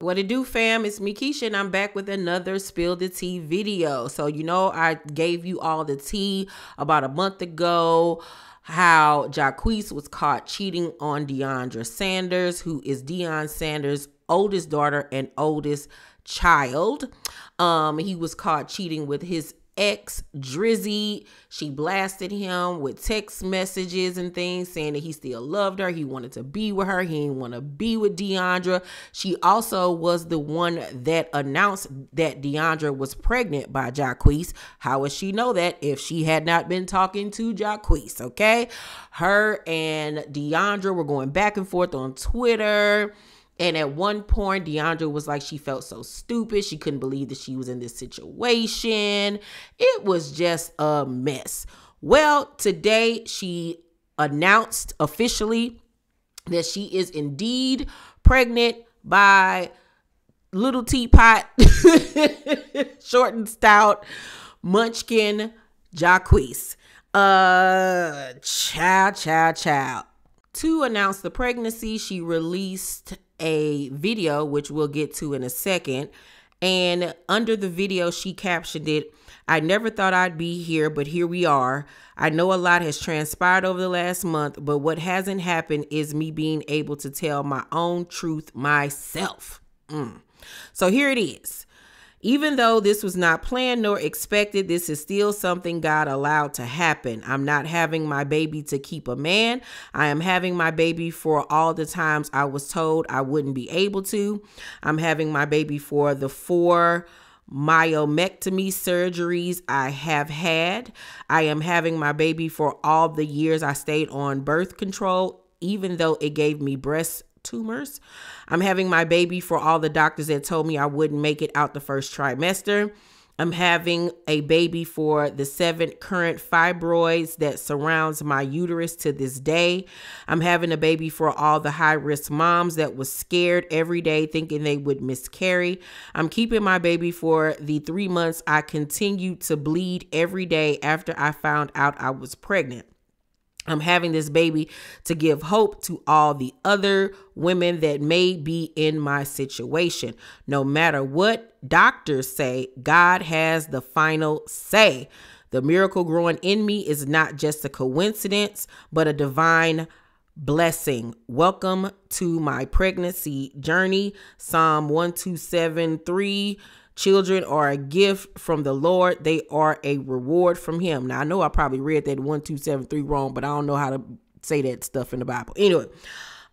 What it do, fam? It's me, Keisha, and I'm back with another Spill the Tea video. So, you know, I gave you all the tea about a month ago how Jacquees was caught cheating on Deiondra Sanders, who is Deion Sanders' oldest daughter and oldest child. Um, he was caught cheating with his ex Dreezy. She blasted him with text messages and things saying that he still loved her. He wanted to be with her. He didn't want to be with Deiondra. She also was the one that announced that Deiondra was pregnant by Jacquees. How would she know that if she had not been talking to Jacquees? Okay. Her and Deiondra were going back and forth on Twitter. And at one point, Deiondra was like, she felt so stupid. She couldn't believe that she was in this situation. It was just a mess. Well, today she announced officially that she is indeed pregnant by little teapot, short and stout, munchkin Jacquees. Uh, chow, chow, chow. To announce the pregnancy, she released a video, which we'll get to in a second. And under the video, she captioned it I never thought I'd be here, but here we are. I know a lot has transpired over the last month, but what hasn't happened is me being able to tell my own truth myself. Mm. So here it is. Even though this was not planned nor expected, this is still something God allowed to happen. I'm not having my baby to keep a man. I am having my baby for all the times I was told I wouldn't be able to. I'm having my baby for the four myomectomy surgeries I have had. I am having my baby for all the years I stayed on birth control, even though it gave me breast tumors. I'm having my baby for all the doctors that told me I wouldn't make it out the first trimester. I'm having a baby for the seven current fibroids that surrounds my uterus to this day. I'm having a baby for all the high risk moms that was scared every day thinking they would miscarry. I'm keeping my baby for the 3 months I continued to bleed every day after I found out I was pregnant. I'm having this baby to give hope to all the other women that may be in my situation. No matter what doctors say, God has the final say. The miracle growing in me is not just a coincidence, but a divine blessing. Welcome to my pregnancy journey. Psalm 1273 Children are a gift from the Lord. They are a reward from him. Now I know I probably read that 1273 wrong, but I don't know how to say that stuff in the Bible. Anyway,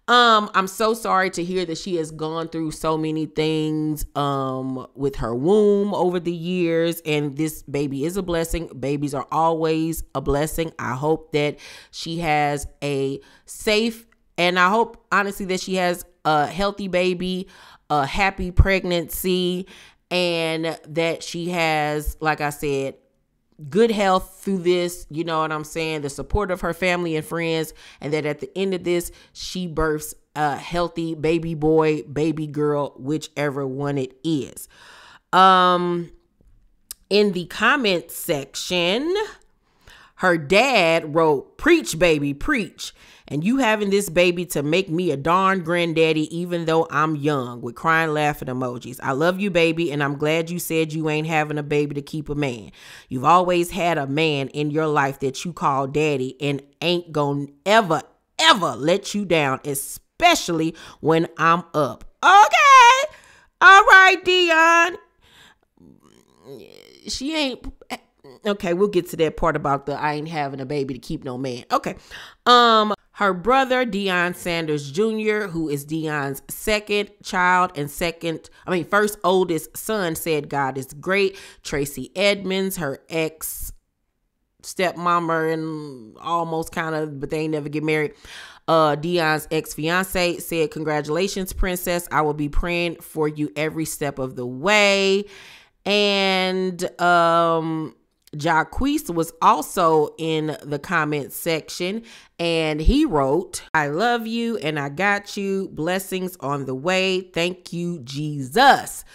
um I'm so sorry to hear that she has gone through so many things um with her womb over the years and this baby is a blessing. Babies are always a blessing. I hope that she has a safe and I hope honestly that she has a healthy baby, a happy pregnancy and that she has, like I said, good health through this, you know what I'm saying, the support of her family and friends, and that at the end of this, she births a healthy baby boy, baby girl, whichever one it is. Um in the comment section, her dad wrote, Preach, baby, preach and you having this baby to make me a darn granddaddy even though I'm young with crying laughing emojis. I love you baby and I'm glad you said you ain't having a baby to keep a man. You've always had a man in your life that you call daddy and ain't gonna ever ever let you down especially when I'm up. Okay. All right, Deion. She ain't okay, we'll get to that part about the I ain't having a baby to keep no man. Okay. Um her brother, Deion Sanders Jr., who is Deion's second child and second, I mean, first oldest son, said God is great. Tracy Edmonds, her ex stepmama and almost kind of, but they never get married. Uh, Deion's ex fiance said, Congratulations, princess. I will be praying for you every step of the way. And, um, Jacquees was also in the comment section and he wrote, I love you and I got you. Blessings on the way. Thank you, Jesus.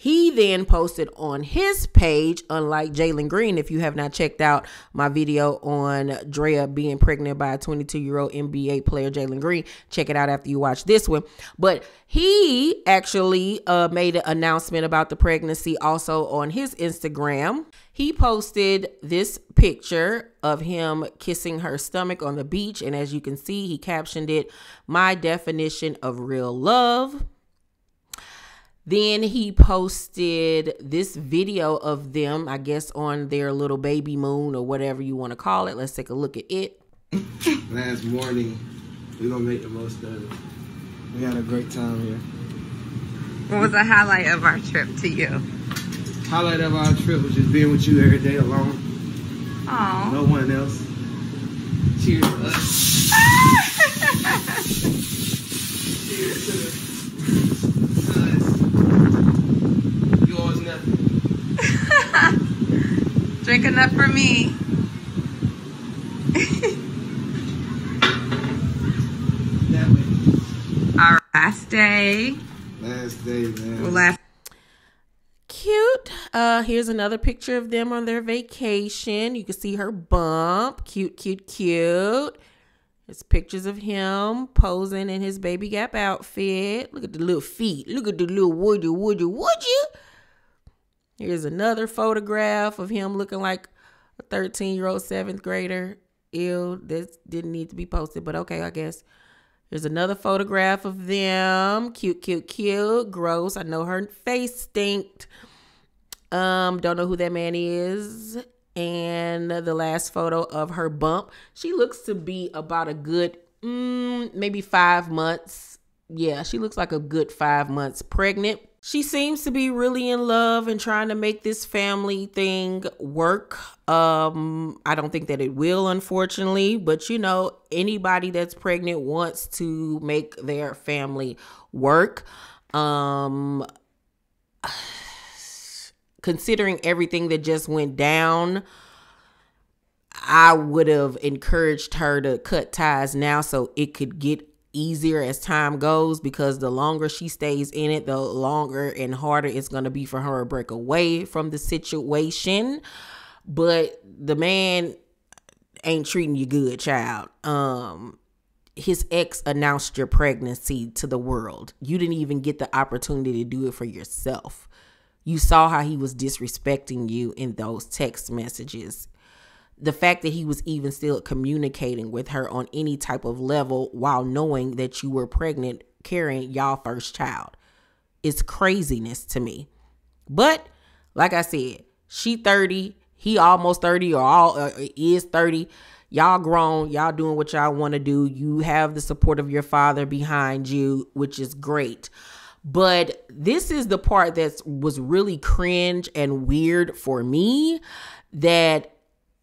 He then posted on his page, unlike Jalen Green. If you have not checked out my video on Draya being pregnant by a 22 year old NBA player, Jalen Green, check it out after you watch this one. But he actually uh, made an announcement about the pregnancy also on his Instagram. He posted this picture of him kissing her stomach on the beach. And as you can see, he captioned it, My definition of real love. Then he posted this video of them, I guess, on their little baby moon or whatever you want to call it. Let's take a look at it. Last morning, we're going to make the most of it. We had a great time here. What was the highlight of our trip to you? Highlight of our trip was just being with you every day alone. Oh. No one else. Cheers to us. Cheers to us. Nothing. Drink enough for me. That way. Our last day. Last day, man. Last. Uh, here's another picture of them on their vacation. You can see her bump. Cute, cute, cute. There's pictures of him posing in his baby gap outfit. Look at the little feet. Look at the little woody, woody, would you? Would you? Here's another photograph of him looking like a 13 year old seventh grader. Ew, this didn't need to be posted, but okay, I guess. There's another photograph of them. Cute, cute, cute. Gross. I know her face stinked. Um, don't know who that man is. And the last photo of her bump. She looks to be about a good, mm, maybe five months. Yeah, she looks like a good five months pregnant. She seems to be really in love and trying to make this family thing work. Um, I don't think that it will, unfortunately, but you know, anybody that's pregnant wants to make their family work. Um, considering everything that just went down, I would have encouraged her to cut ties now so it could get easier as time goes because the longer she stays in it, the longer and harder it's going to be for her to break away from the situation. But the man ain't treating you good, child. Um his ex announced your pregnancy to the world. You didn't even get the opportunity to do it for yourself. You saw how he was disrespecting you in those text messages the fact that he was even still communicating with her on any type of level while knowing that you were pregnant carrying y'all first child is craziness to me. But like I said, she 30, he almost 30 or all uh, is 30. Y'all grown, y'all doing what y'all want to do. You have the support of your father behind you, which is great. But this is the part that was really cringe and weird for me that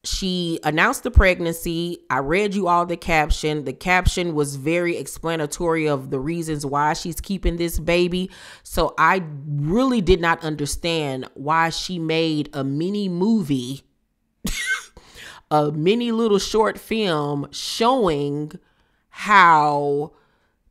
she announced the pregnancy. I read you all the caption. The caption was very explanatory of the reasons why she's keeping this baby. So I really did not understand why she made a mini movie, a mini little short film showing how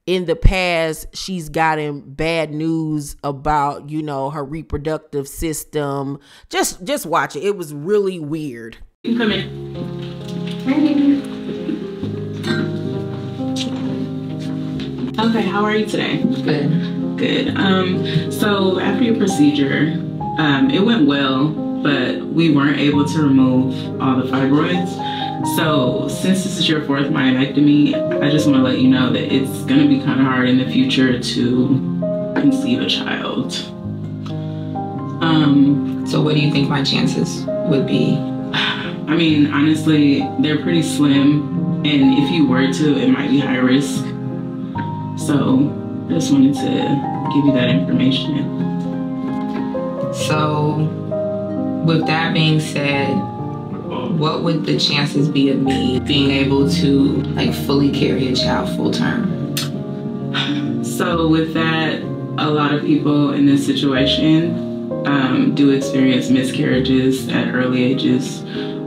in the past she's gotten bad news about you know her reproductive system just just watch it it was really weird You come in. Okay, how are you today? good. Good. Um, so after your procedure, um, it went well, but we weren't able to remove all the fibroids. So since this is your fourth myomectomy, I just want to let you know that it's going to be kind of hard in the future to conceive a child. Um, So, what do you think my chances would be? I mean, honestly, they're pretty slim, and if you were to, it might be high risk. So, I just wanted to give you that information. So, with that being said, what would the chances be of me being able to like fully carry a child full term? So, with that, a lot of people in this situation um, do experience miscarriages at early ages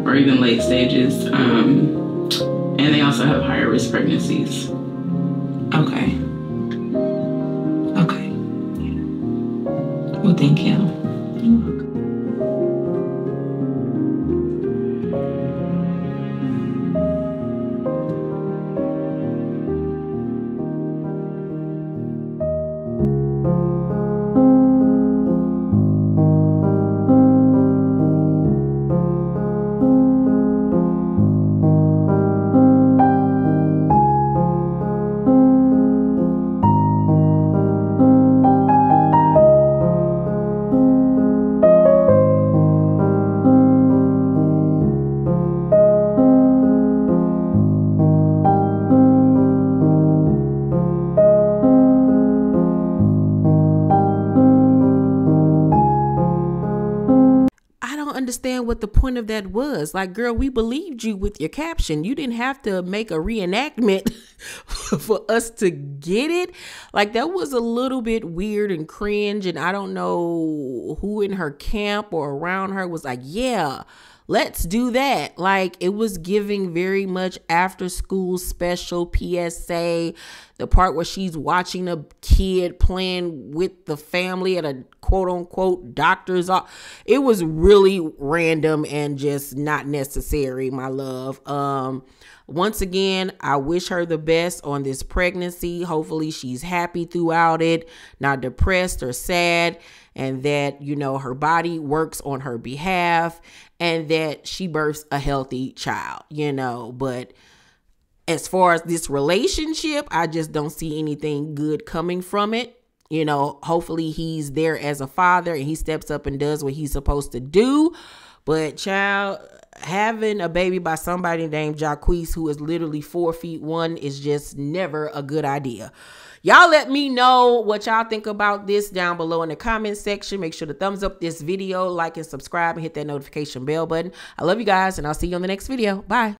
or even late stages, um, and they also have higher risk pregnancies. Okay. Okay. Well, thank him. Understand what the point of that was. Like, girl, we believed you with your caption. You didn't have to make a reenactment for us to get it. Like, that was a little bit weird and cringe. And I don't know who in her camp or around her was like, yeah let's do that. Like it was giving very much after school special PSA, the part where she's watching a kid playing with the family at a quote unquote doctor's office. It was really random and just not necessary, my love. Um once again, I wish her the best on this pregnancy. Hopefully, she's happy throughout it, not depressed or sad, and that, you know, her body works on her behalf and that she births a healthy child, you know. But as far as this relationship, I just don't see anything good coming from it. You know, hopefully he's there as a father and he steps up and does what he's supposed to do. But child, having a baby by somebody named Jacquees, who is literally four feet one, is just never a good idea. Y'all let me know what y'all think about this down below in the comment section. Make sure to thumbs up this video, like and subscribe, and hit that notification bell button. I love you guys, and I'll see you on the next video. Bye.